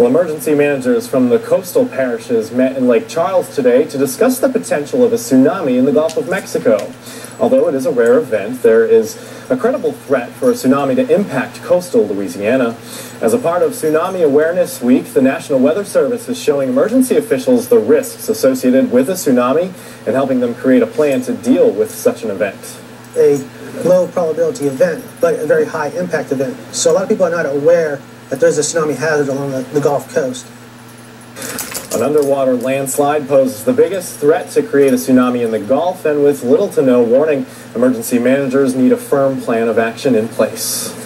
Well, emergency managers from the coastal parishes met in Lake Charles today to discuss the potential of a tsunami in the Gulf of Mexico. Although it is a rare event, there is a credible threat for a tsunami to impact coastal Louisiana. As a part of Tsunami Awareness Week, the National Weather Service is showing emergency officials the risks associated with a tsunami and helping them create a plan to deal with such an event. A low probability event, but a very high impact event. So a lot of people are not aware that there's a tsunami hazard along the, the Gulf Coast. An underwater landslide poses the biggest threat to create a tsunami in the Gulf, and with little to no warning, emergency managers need a firm plan of action in place.